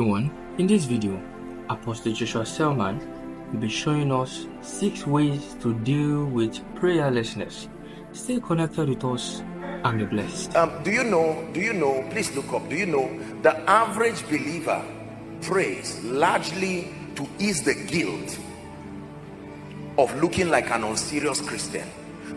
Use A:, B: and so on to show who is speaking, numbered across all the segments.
A: everyone, in this video, Apostle Joshua Selman will be showing us six ways to deal with prayerlessness. Stay connected with us and be blessed.
B: Um, do you know, do you know, please look up, do you know the average believer prays largely to ease the guilt of looking like an unserious Christian.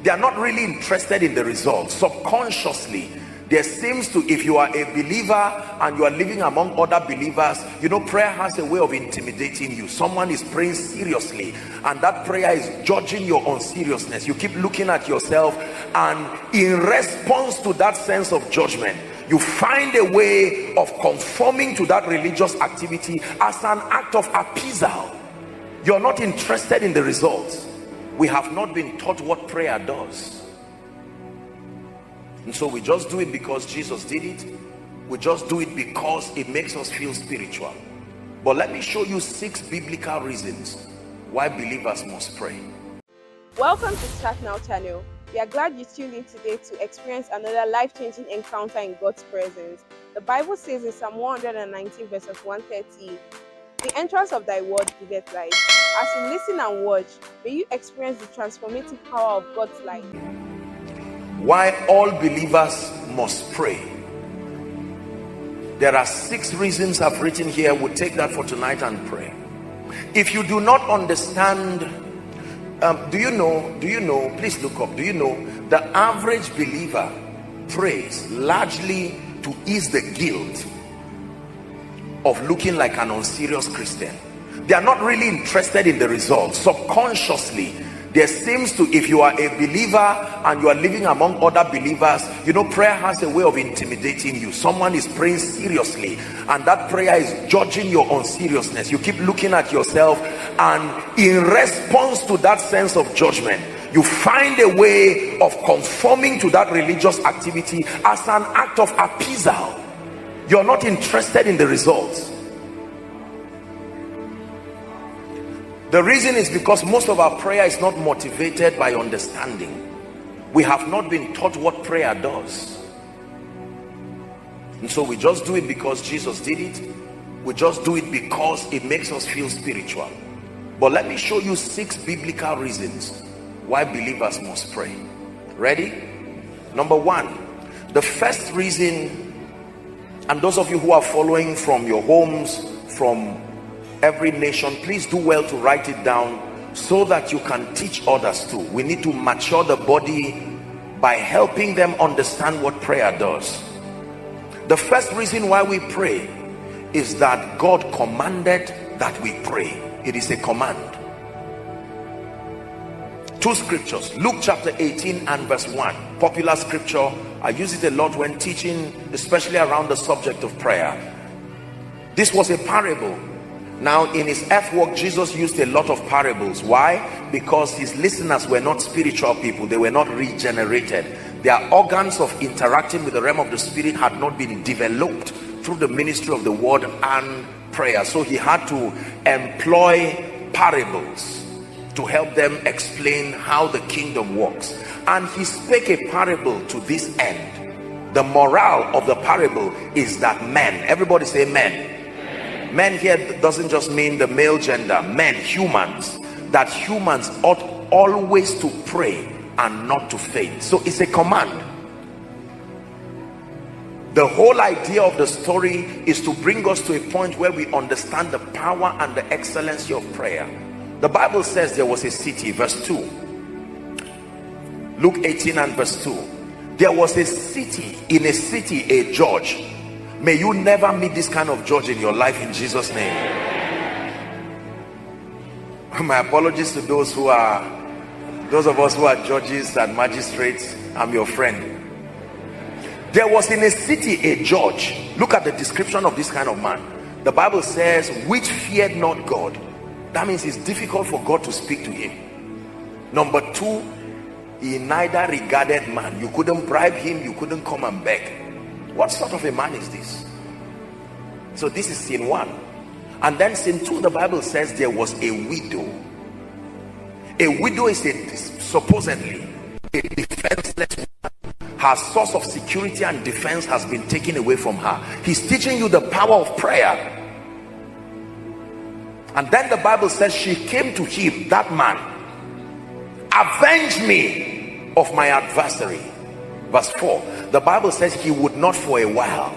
B: They are not really interested in the results. Subconsciously, there seems to if you are a believer and you are living among other believers you know prayer has a way of intimidating you. Someone is praying seriously and that prayer is judging your own seriousness you keep looking at yourself and in response to that sense of judgment you find a way of conforming to that religious activity as an act of appeasal. You're not interested in the results. We have not been taught what prayer does and so we just do it because Jesus did it. We just do it because it makes us feel spiritual. But let me show you six biblical reasons why believers must pray.
C: Welcome to Start Now channel. We are glad you tuned in today to experience another life-changing encounter in God's presence. The Bible says in Psalm 119 verses 130, The entrance of thy word giveth life. As you listen and watch, may you experience the transformative power of God's light
B: why all believers must pray. There are six reasons i've written here. We'll take that for tonight and pray. If you do not understand um, do you know do you know please look up. Do you know the average believer prays largely to ease the guilt of looking like an unserious christian? They are not really interested in the results. Subconsciously there seems to if you are a believer and you are living among other believers you know prayer has a way of intimidating you. Someone is praying seriously and that prayer is judging your unseriousness you keep looking at yourself and in response to that sense of judgment you find a way of conforming to that religious activity as an act of appeasal. You're not interested in the results The reason is because most of our prayer is not motivated by understanding. We have not been taught what prayer does. And so we just do it because Jesus did it. We just do it because it makes us feel spiritual. But let me show you six biblical reasons why believers must pray. Ready? Number one, the first reason, and those of you who are following from your homes, from every nation please do well to write it down so that you can teach others too. We need to mature the body by helping them understand what prayer does. The first reason why we pray is that God commanded that we pray. It is a command. Two scriptures Luke chapter 18 and verse 1 popular scripture. I use it a lot when teaching especially around the subject of prayer. This was a parable now in his earth work jesus used a lot of parables. Why? Because his listeners were not spiritual people. They were not regenerated. Their organs of interacting with the realm of the spirit had not been developed through the ministry of the word and prayer. So he had to employ parables to help them explain how the kingdom works. And he spake a parable to this end. The moral of the parable is that men everybody say men men here doesn't just mean the male gender men humans that humans ought always to pray and not to faint. So it's a command. The whole idea of the story is to bring us to a point where we understand the power and the excellency of prayer. The bible says there was a city verse 2 luke 18 and verse 2 there was a city in a city a judge may you never meet this kind of judge in your life in jesus name. My apologies to those who are those of us who are judges and magistrates. I'm your friend. There was in a city a judge. Look at the description of this kind of man. The bible says which feared not god. That means it's difficult for god to speak to him. Number two he neither regarded man. You couldn't bribe him. You couldn't come and beg what sort of a man is this? So this is sin one. And then sin two the bible says there was a widow. A widow is a supposedly a defenseless woman. her source of security and defense has been taken away from her. He's teaching you the power of prayer. And then the bible says she came to him that man avenge me of my adversary verse 4 the bible says he would not for a while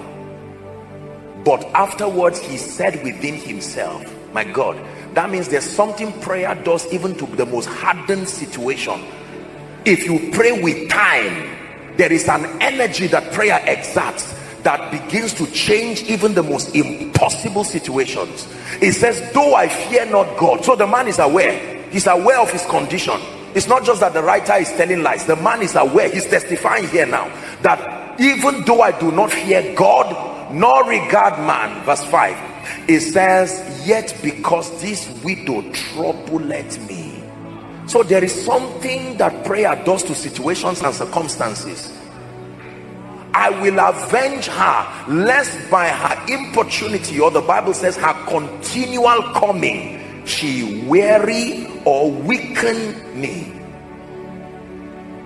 B: but afterwards he said within himself my god. That means there's something prayer does even to the most hardened situation. If you pray with time there is an energy that prayer exerts that begins to change even the most impossible situations. It says though i fear not god so the man is aware. He's aware of his condition it's not just that the writer is telling lies. The man is aware. He's testifying here now that even though i do not fear god nor regard man verse 5 it says yet because this widow troubleth me. So there is something that prayer does to situations and circumstances. I will avenge her lest by her importunity or the Bible says her continual coming she weary or weaken me.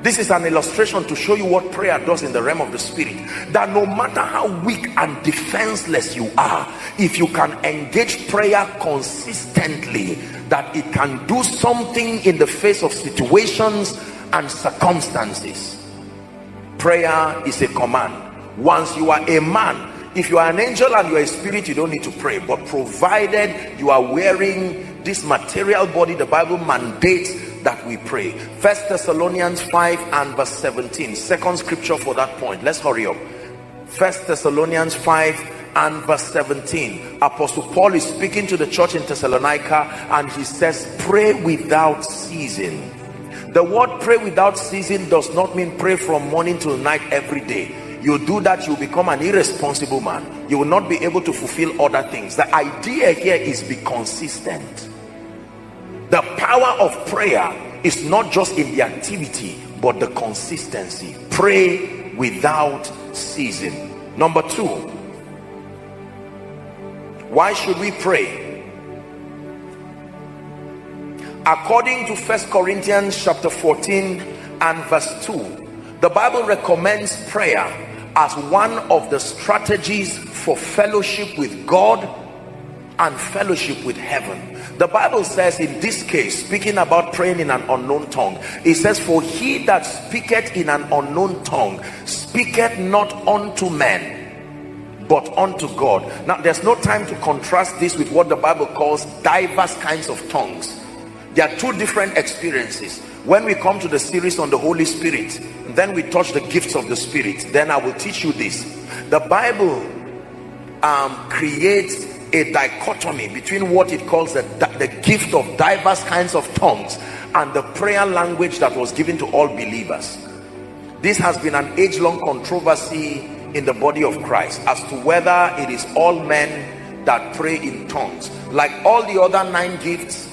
B: This is an illustration to show you what prayer does in the realm of the spirit. That no matter how weak and defenseless you are if you can engage prayer consistently that it can do something in the face of situations and circumstances. Prayer is a command. Once you are a man if you are an angel and you are a spirit you don't need to pray. But provided you are wearing this material body the bible mandates that we pray. First thessalonians 5 and verse 17 second scripture for that point. Let's hurry up. First thessalonians 5 and verse 17 apostle paul is speaking to the church in thessalonica and he says pray without ceasing. The word pray without ceasing does not mean pray from morning till night every day. You do that you become an irresponsible man. You will not be able to fulfill other things. The idea here is be consistent the power of prayer is not just in the activity but the consistency. Pray without ceasing. Number two why should we pray? According to first corinthians chapter 14 and verse 2 the bible recommends prayer as one of the strategies for fellowship with god and fellowship with heaven. The bible says in this case speaking about praying in an unknown tongue it says for he that speaketh in an unknown tongue speaketh not unto men but unto god. Now there's no time to contrast this with what the bible calls diverse kinds of tongues. There are two different experiences. When we come to the series on the holy spirit then we touch the gifts of the spirit. Then i will teach you this. The bible um, creates a dichotomy between what it calls the, the gift of diverse kinds of tongues and the prayer language that was given to all believers. This has been an age-long controversy in the body of christ as to whether it is all men that pray in tongues. Like all the other nine gifts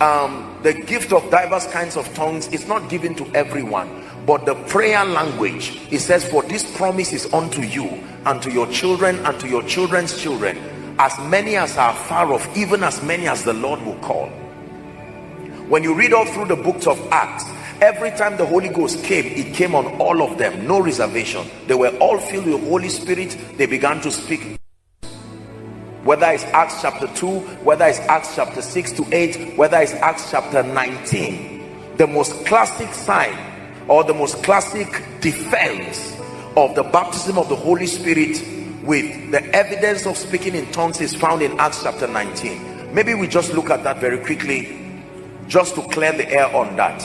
B: um, the gift of diverse kinds of tongues is not given to everyone but the prayer language it says for this promise is unto you and to your children and to your children's children as many as are far off even as many as the lord will call. When you read all through the books of acts every time the holy ghost came it came on all of them. No reservation. They were all filled with holy spirit. They began to speak. Whether it's acts chapter 2 whether it's acts chapter 6 to 8 whether it's acts chapter 19 the most classic sign or the most classic defense of the baptism of the holy spirit with the evidence of speaking in tongues is found in acts chapter 19 maybe we just look at that very quickly just to clear the air on that.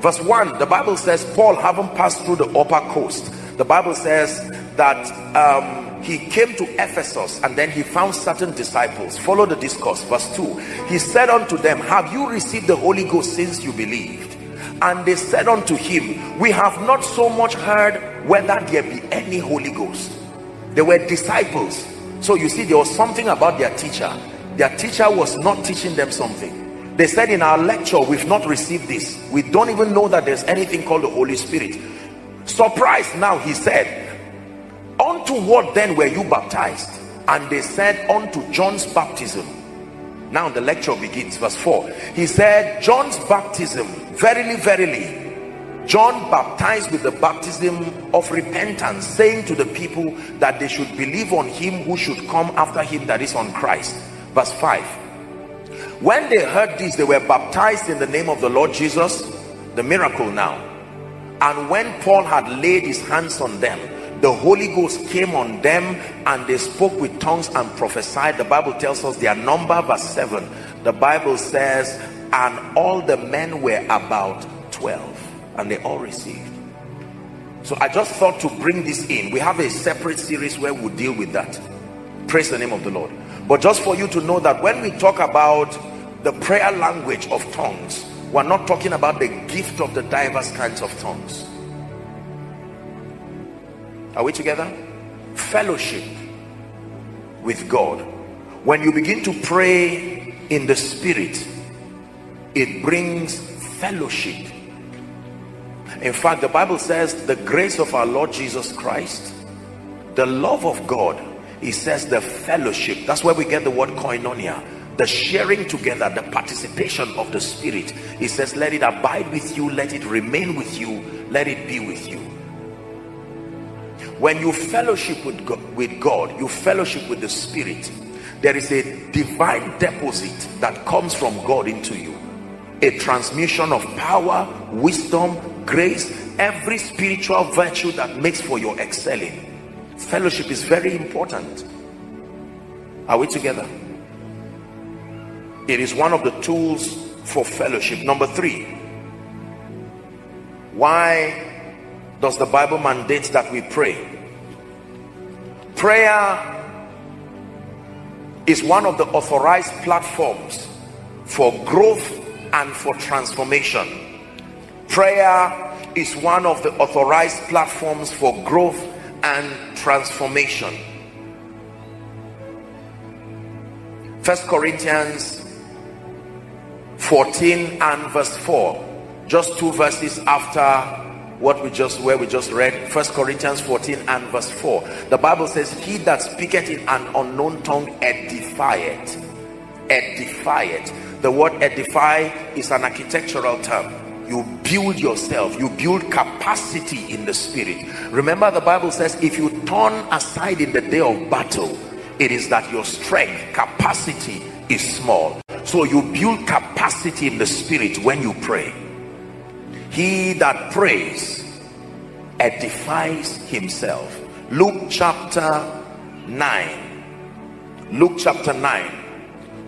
B: Verse 1 the bible says paul having passed through the upper coast the bible says that um he came to Ephesus and then he found certain disciples. Follow the discourse. Verse 2 he said unto them have you received the Holy Ghost since you believed? And they said unto him we have not so much heard whether there be any Holy Ghost they were disciples. So you see there was something about their teacher. Their teacher was not teaching them something. They said in our lecture we've not received this. We don't even know that there's anything called the Holy Spirit. Surprised now he said unto what then were you baptized? And they said unto john's baptism. Now the lecture begins. Verse 4 he said john's baptism. Verily verily john baptized with the baptism of repentance saying to the people that they should believe on him who should come after him that is on christ. Verse 5 when they heard this they were baptized in the name of the lord jesus the miracle now. And when paul had laid his hands on them the holy ghost came on them and they spoke with tongues and prophesied. The bible tells us their number verse 7 the bible says and all the men were about 12 and they all received. So i just thought to bring this in. We have a separate series where we'll deal with that. Praise the name of the lord. But just for you to know that when we talk about the prayer language of tongues we're not talking about the gift of the diverse kinds of tongues. Are we together? Fellowship with god. When you begin to pray in the spirit it brings fellowship in fact the bible says the grace of our lord jesus christ the love of god he says the fellowship. That's where we get the word koinonia the sharing together the participation of the spirit. He says let it abide with you let it remain with you let it be with you. When you fellowship with god, with god you fellowship with the spirit there is a divine deposit that comes from god into you. A transmission of power wisdom grace every spiritual virtue that makes for your excelling. Fellowship is very important. Are we together? It is one of the tools for fellowship. Number three why does the bible mandate that we pray? Prayer is one of the authorized platforms for growth and for transformation prayer is one of the authorized platforms for growth and transformation. First corinthians 14 and verse 4 just two verses after what we just where we just read first corinthians 14 and verse 4 the bible says he that speaketh in an unknown tongue edifieth. Edifieth. The word edify is an architectural term you build yourself. You build capacity in the spirit. Remember the bible says if you turn aside in the day of battle it is that your strength capacity is small. So you build capacity in the spirit when you pray. He that prays edifies himself. Luke chapter 9 luke chapter 9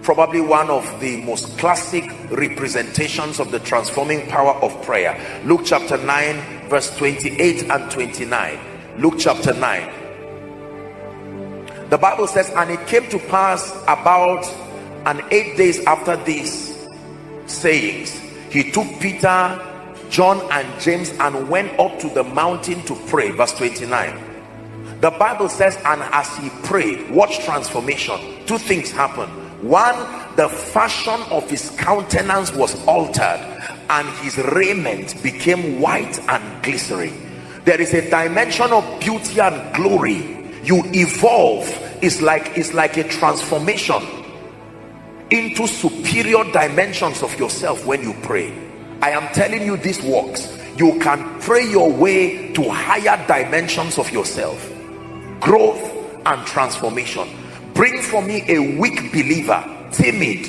B: probably one of the most classic representations of the transforming power of prayer. Luke chapter 9 verse 28 and 29 luke chapter 9 the bible says and it came to pass about and eight days after these sayings he took peter john and james and went up to the mountain to pray. Verse 29 the bible says and as he prayed watch transformation. Two things happen one the fashion of his countenance was altered and his raiment became white and glistening. There is a dimension of beauty and glory. You evolve. Is like it's like a transformation into superior dimensions of yourself when you pray. I am telling you this works. You can pray your way to higher dimensions of yourself. Growth and transformation bring for me a weak believer timid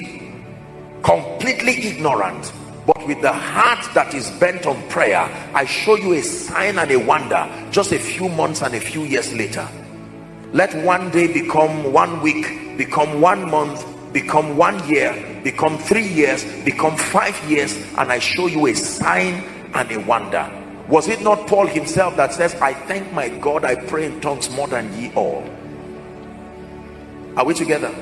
B: completely ignorant but with the heart that is bent on prayer i show you a sign and a wonder just a few months and a few years later. Let one day become one week become one month become one year become three years become five years and i show you a sign and a wonder. Was it not paul himself that says i thank my god i pray in tongues more than ye all are we together?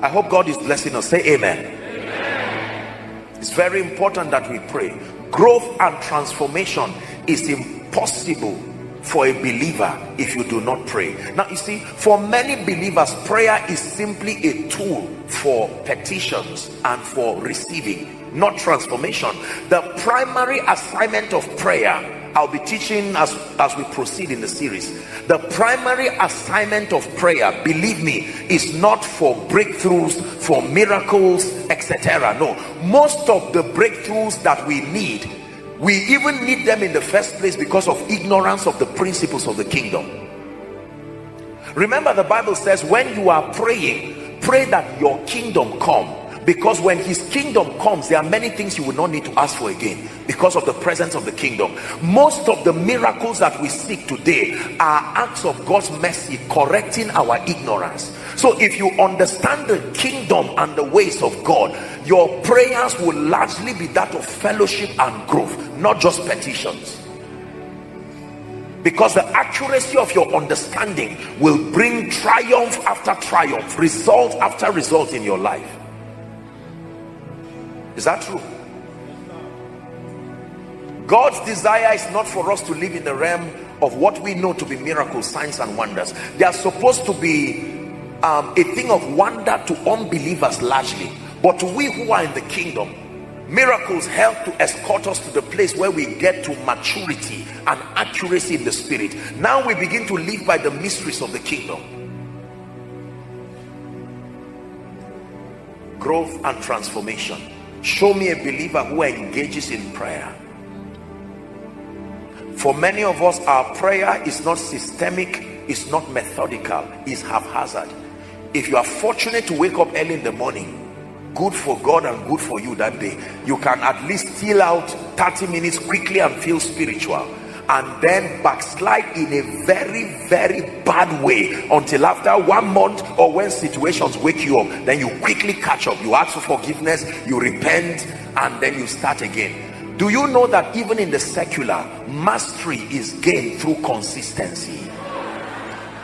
B: I hope god is blessing us. Say amen, amen. it's very important that we pray. Growth and transformation is impossible for a believer if you do not pray. Now you see for many believers prayer is simply a tool for petitions and for receiving not transformation. The primary assignment of prayer I'll be teaching as as we proceed in the series. The primary assignment of prayer believe me is not for breakthroughs for miracles etc no. Most of the breakthroughs that we need we even need them in the first place because of ignorance of the principles of the kingdom. Remember the bible says when you are praying pray that your kingdom come because when his kingdom comes there are many things you will not need to ask for again because of the presence of the kingdom. Most of the miracles that we seek today are acts of god's mercy correcting our ignorance. So if you understand the kingdom and the ways of god your prayers will largely be that of fellowship and growth not just petitions. Because the accuracy of your understanding will bring triumph after triumph result after result in your life is that true? God's desire is not for us to live in the realm of what we know to be miracles, signs, and wonders. They are supposed to be um, a thing of wonder to unbelievers largely. But to we who are in the kingdom, miracles help to escort us to the place where we get to maturity and accuracy in the spirit. Now we begin to live by the mysteries of the kingdom. Growth and transformation show me a believer who engages in prayer. For many of us our prayer is not systemic it's not methodical it's haphazard. If you are fortunate to wake up early in the morning good for god and good for you that day you can at least steal out 30 minutes quickly and feel spiritual and then backslide in a very very bad way until after one month or when situations wake you up. Then you quickly catch up. You ask for forgiveness you repent and then you start again. Do you know that even in the secular mastery is gained through consistency?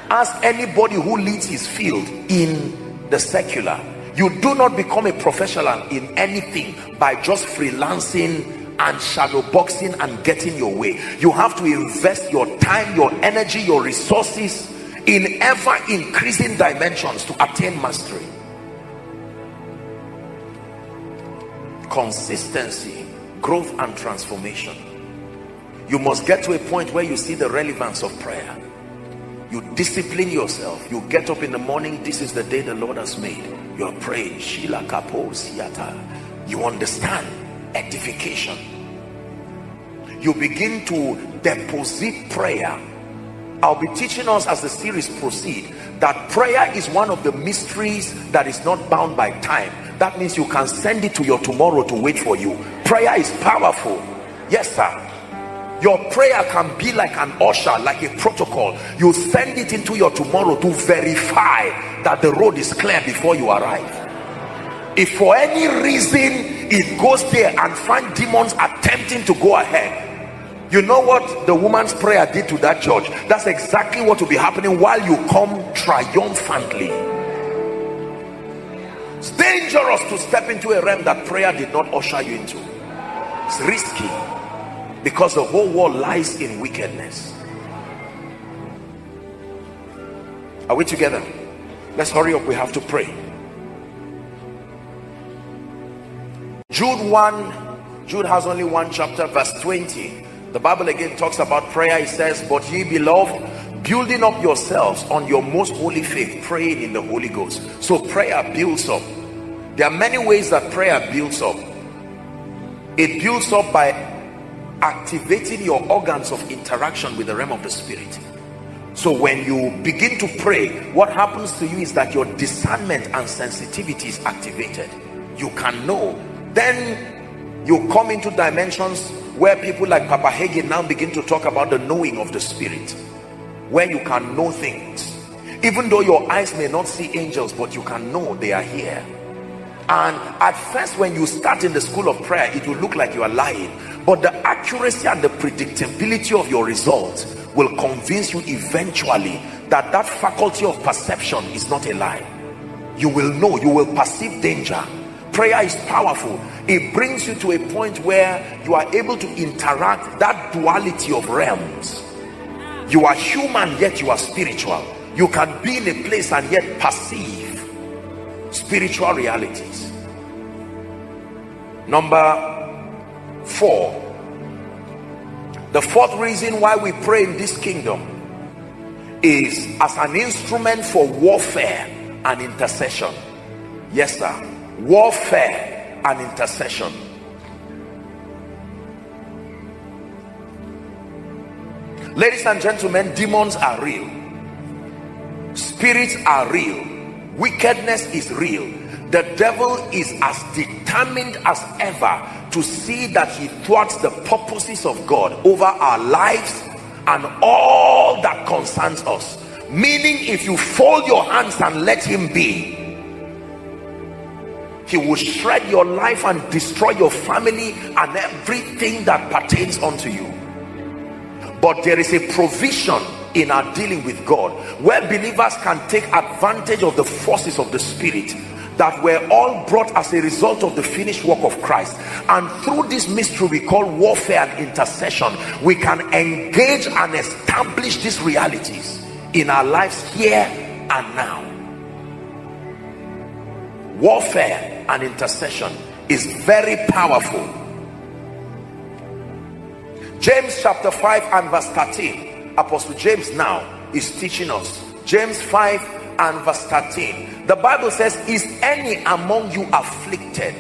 B: Ask anybody who leads his field in the secular. You do not become a professional in anything by just freelancing and shadow boxing and getting your way. You have to invest your time your energy your resources in ever increasing dimensions to attain mastery. Consistency growth and transformation. You must get to a point where you see the relevance of prayer. You discipline yourself. You get up in the morning this is the day the lord has made. You're praying you understand edification. You begin to deposit prayer. I'll be teaching us as the series proceed that prayer is one of the mysteries that is not bound by time. That means you can send it to your tomorrow to wait for you. Prayer is powerful. Yes sir. Your prayer can be like an usher like a protocol. You send it into your tomorrow to verify that the road is clear before you arrive. If for any reason it goes there and find demons attempting to go ahead. You know what the woman's prayer did to that church? That's exactly what will be happening while you come triumphantly. It's dangerous to step into a realm that prayer did not usher you into. It's risky because the whole world lies in wickedness. Are we together? Let's hurry up. We have to pray Jude 1 Jude has only one chapter verse 20 the bible again talks about prayer. It says but ye beloved building up yourselves on your most holy faith praying in the holy ghost. So prayer builds up. There are many ways that prayer builds up. It builds up by activating your organs of interaction with the realm of the spirit. So when you begin to pray what happens to you is that your discernment and sensitivity is activated. You can know then you come into dimensions where people like Papa now begin to talk about the knowing of the spirit where you can know things. Even though your eyes may not see angels but you can know they are here. And at first when you start in the school of prayer it will look like you are lying. But the accuracy and the predictability of your results will convince you eventually that that faculty of perception is not a lie. You will know you will perceive danger prayer is powerful. It brings you to a point where you are able to interact that duality of realms. You are human yet you are spiritual. You can be in a place and yet perceive spiritual realities. Number four. The fourth reason why we pray in this kingdom is as an instrument for warfare and intercession. Yes sir warfare and intercession. Ladies and gentlemen demons are real. Spirits are real. Wickedness is real. The devil is as determined as ever to see that he thwarts the purposes of god over our lives and all that concerns us. Meaning if you fold your hands and let him be he will shred your life and destroy your family and everything that pertains unto you. But there is a provision in our dealing with God where believers can take advantage of the forces of the spirit that were all brought as a result of the finished work of Christ. And through this mystery we call warfare and intercession we can engage and establish these realities in our lives here and now warfare and intercession is very powerful. James chapter 5 and verse 13 Apostle James now is teaching us. James 5 and verse 13 the Bible says is any among you afflicted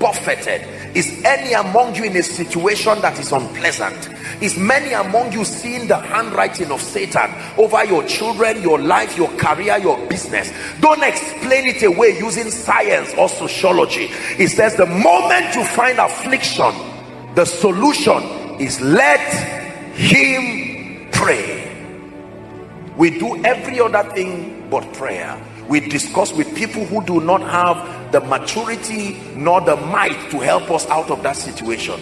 B: buffeted. Is any among you in a situation that is unpleasant? Is many among you seeing the handwriting of Satan over your children your life your career your business? Don't explain it away using science or sociology. It says the moment you find affliction the solution is let him pray. We do every other thing but prayer. We discuss with people who do not have the maturity nor the might to help us out of that situation.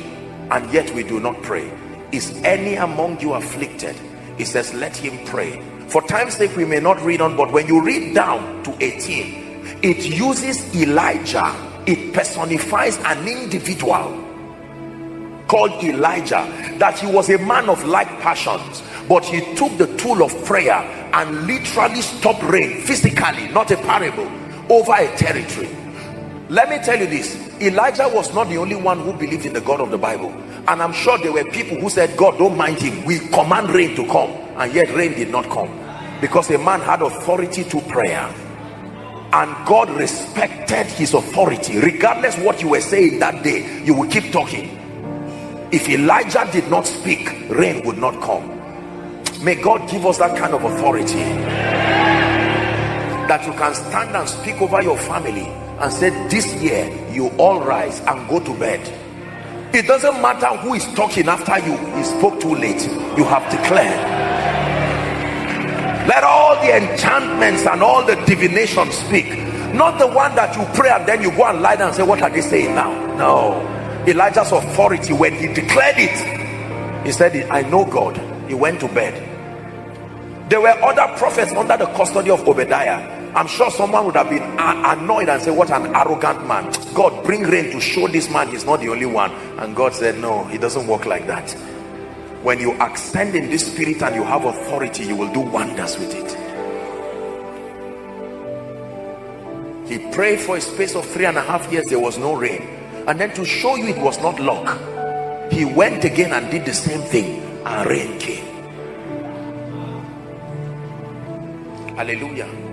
B: And yet we do not pray. Is any among you afflicted? It says let him pray. For time's sake we may not read on but when you read down to 18 it uses elijah. It personifies an individual called elijah that he was a man of like passions but he took the tool of prayer and literally stopped rain physically not a parable over a territory let me tell you this. Elijah was not the only one who believed in the god of the bible. And i'm sure there were people who said god don't mind him. We command rain to come. And yet rain did not come. Because a man had authority to prayer. And god respected his authority. Regardless what you were saying that day you will keep talking. If elijah did not speak rain would not come. May god give us that kind of authority. That you can stand and speak over your family and said this year you all rise and go to bed. It doesn't matter who is talking after you. He spoke too late. You have declared. Let all the enchantments and all the divination speak. Not the one that you pray and then you go and lie down and say what are they saying now? No. Elijah's authority when he declared it he said i know god. He went to bed. There were other prophets under the custody of obadiah i'm sure someone would have been annoyed and say what an arrogant man. God bring rain to show this man he's not the only one. And god said no it doesn't work like that. When you ascend in this spirit and you have authority you will do wonders with it. He prayed for a space of three and a half years. There was no rain. And then to show you it was not luck he went again and did the same thing and rain came. Hallelujah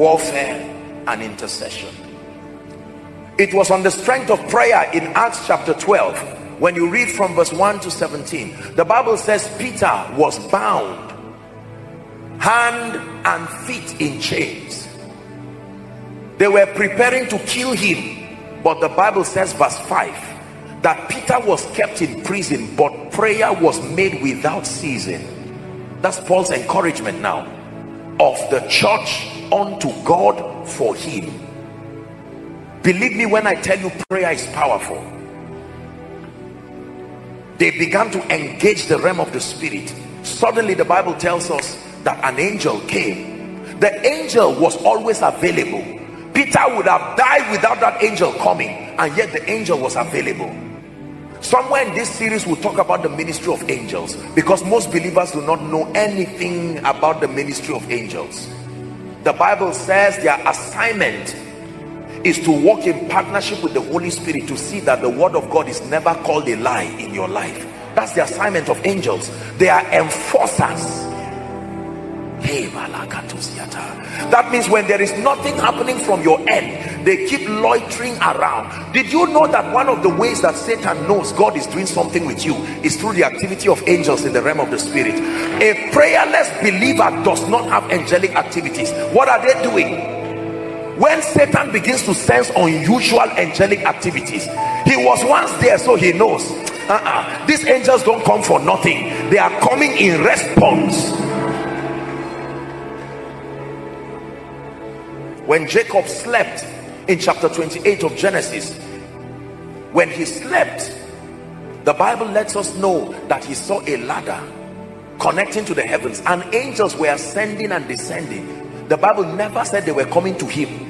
B: warfare and intercession. It was on the strength of prayer in acts chapter 12 when you read from verse 1 to 17 the bible says peter was bound hand and feet in chains. They were preparing to kill him but the bible says verse 5 that peter was kept in prison but prayer was made without ceasing. That's paul's encouragement now of the church unto God for him. Believe me when I tell you prayer is powerful. They began to engage the realm of the spirit. Suddenly the Bible tells us that an angel came. The angel was always available. Peter would have died without that angel coming and yet the angel was available. Somewhere in this series we'll talk about the ministry of angels because most believers do not know anything about the ministry of angels the bible says their assignment is to walk in partnership with the holy spirit to see that the word of god is never called a lie in your life. That's the assignment of angels. They are enforcers that means when there is nothing happening from your end they keep loitering around. Did you know that one of the ways that satan knows god is doing something with you is through the activity of angels in the realm of the spirit? A prayerless believer does not have angelic activities. What are they doing? When satan begins to sense unusual angelic activities he was once there so he knows. Uh-uh. these angels don't come for nothing. They are coming in response when jacob slept in chapter 28 of genesis when he slept the bible lets us know that he saw a ladder connecting to the heavens. And angels were ascending and descending. The bible never said they were coming to him.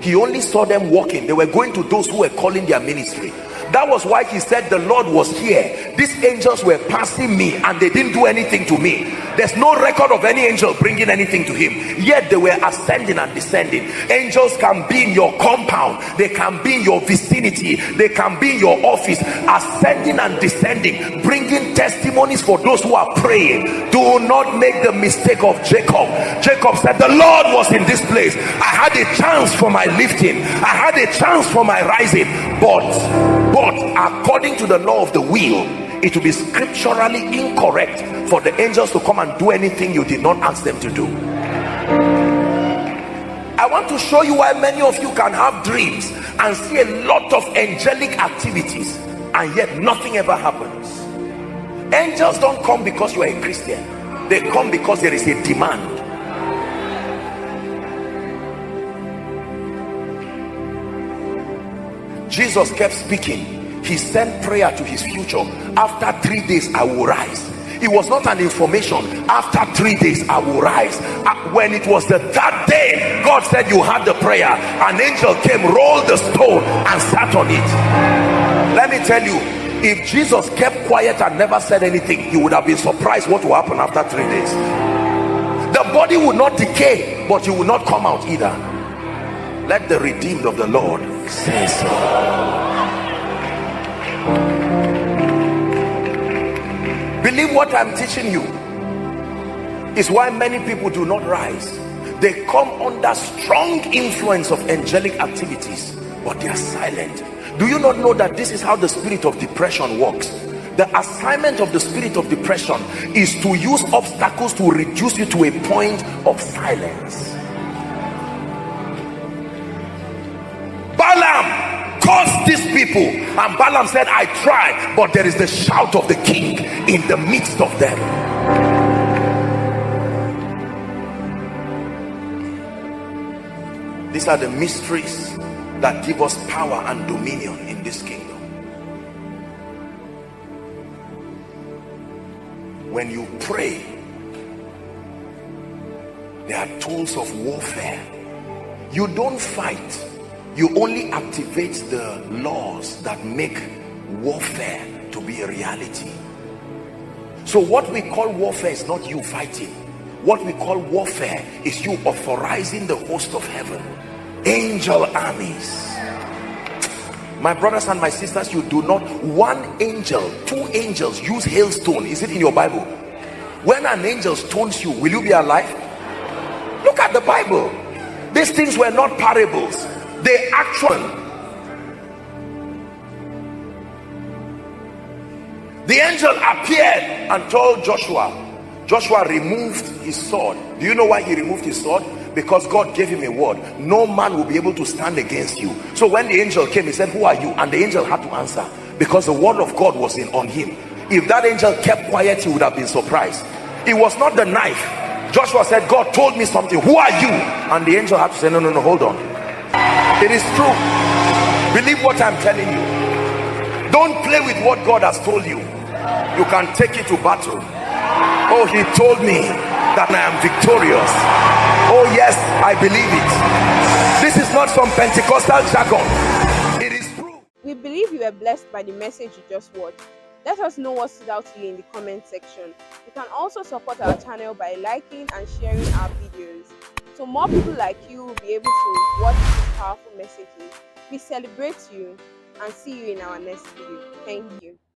B: He only saw them walking. They were going to those who were calling their ministry that was why he said the lord was here. These angels were passing me and they didn't do anything to me. There's no record of any angel bringing anything to him. Yet they were ascending and descending. Angels can be in your compound. They can be in your vicinity. They can be in your office. Ascending and descending bringing testimonies for those who are praying. Do not make the mistake of jacob. Jacob said the lord was in this place. I had a chance for my lifting. I had a chance for my rising but according to the law of the will it will be scripturally incorrect for the angels to come and do anything you did not ask them to do. I want to show you why many of you can have dreams and see a lot of angelic activities and yet nothing ever happens. Angels don't come because you are a Christian. They come because there is a demand. Jesus kept speaking he sent prayer to his future. After three days I will rise. It was not an information. After three days I will rise. Uh, when it was the third day God said you had the prayer. An angel came rolled the stone and sat on it. Let me tell you if Jesus kept quiet and never said anything you would have been surprised what will happen after three days. The body would not decay but you will not come out either. Let the redeemed of the Lord say so. Believe what I'm teaching you is why many people do not rise. They come under strong influence of angelic activities, but they are silent. Do you not know that this is how the spirit of depression works? The assignment of the spirit of depression is to use obstacles to reduce you to a point of silence. These people. And Balaam said I tried but there is the shout of the king in the midst of them. These are the mysteries that give us power and dominion in this kingdom. When you pray there are tools of warfare. You don't fight you only activate the laws that make warfare to be a reality. So what we call warfare is not you fighting. What we call warfare is you authorizing the host of heaven angel armies. My brothers and my sisters you do not one angel two angels use hailstone. Is it in your bible? When an angel stones you will you be alive? Look at the bible. These things were not parables they actually the angel appeared and told joshua joshua removed his sword. Do you know why he removed his sword? Because god gave him a word. No man will be able to stand against you. So when the angel came he said who are you? And the angel had to answer because the word of god was in on him. If that angel kept quiet he would have been surprised. It was not the knife. Joshua said god told me something. Who are you? And the angel had to say no no no hold on it is true. Believe what i'm telling you. Don't play with what god has told you. You can take it to battle. Oh he told me that i am victorious. Oh yes i believe it. This is not some pentecostal jargon. It is true.
C: We believe you were blessed by the message you just watched. Let us know what stood out to you in the comment section. You can also support our channel by liking and sharing our videos so more people like you will be able to watch these powerful messages. We celebrate you and see you in our next video. Thank you.